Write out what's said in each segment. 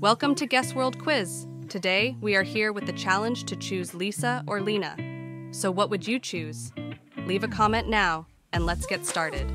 Welcome to Guess World Quiz. Today, we are here with the challenge to choose Lisa or Lena. So, what would you choose? Leave a comment now, and let's get started.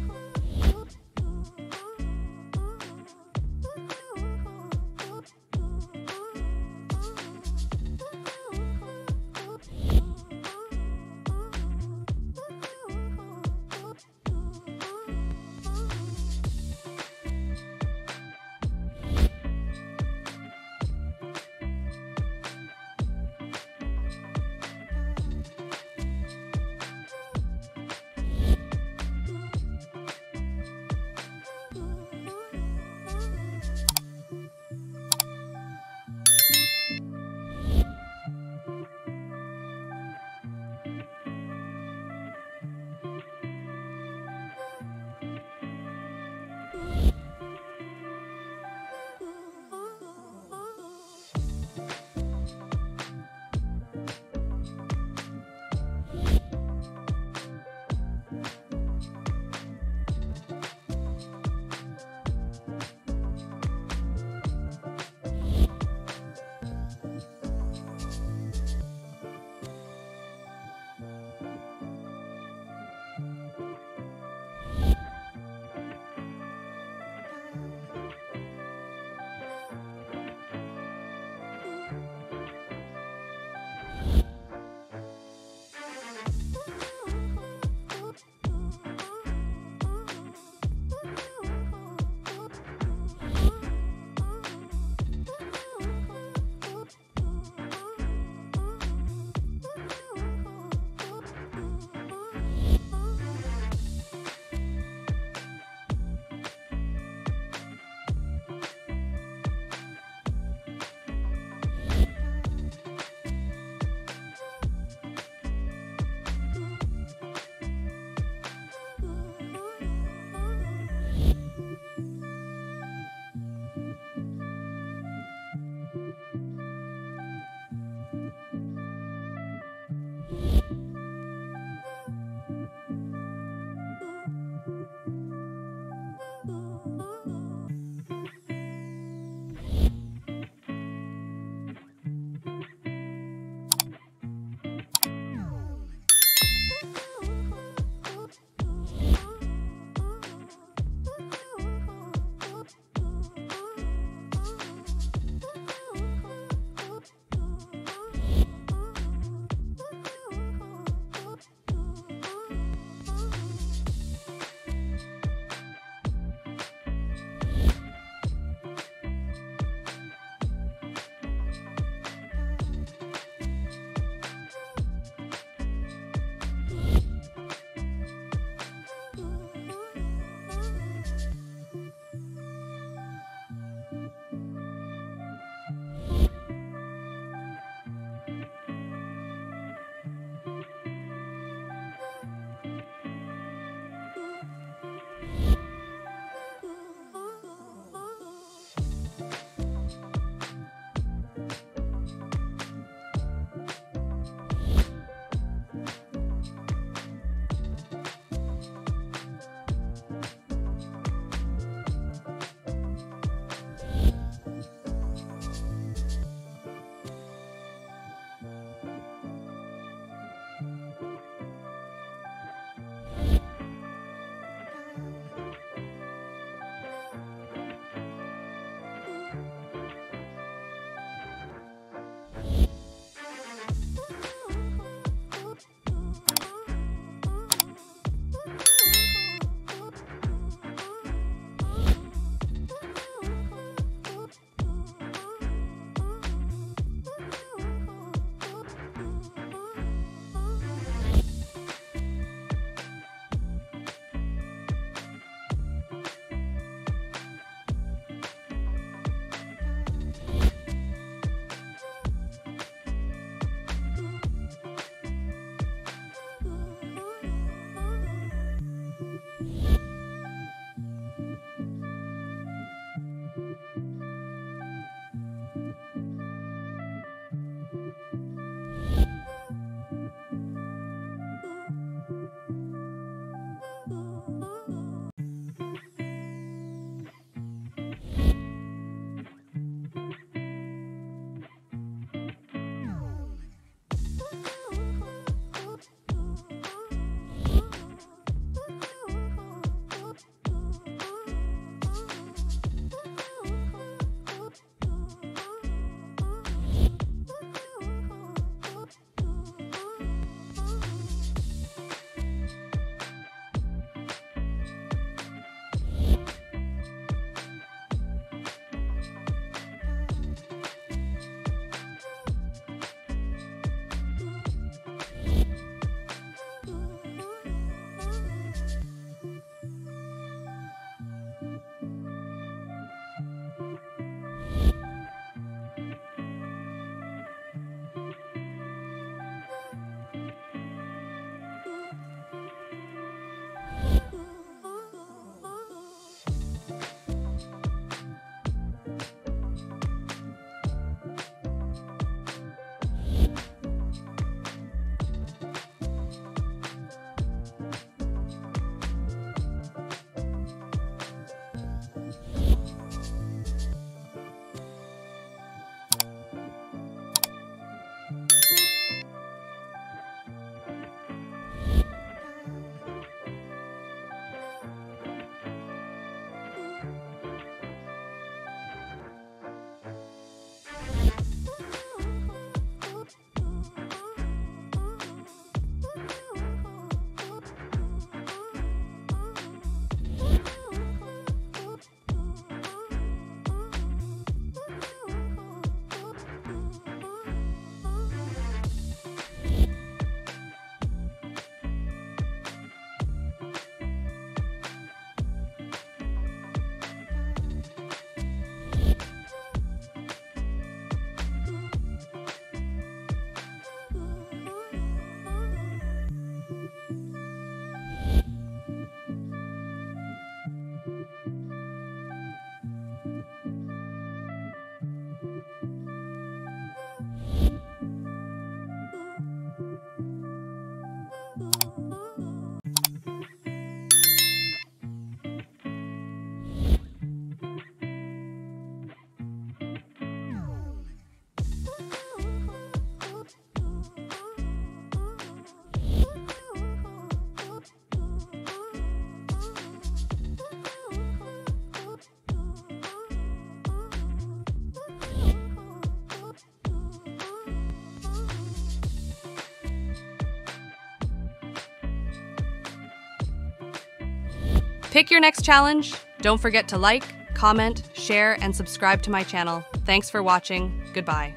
Pick your next challenge. Don't forget to like, comment, share, and subscribe to my channel. Thanks for watching. Goodbye.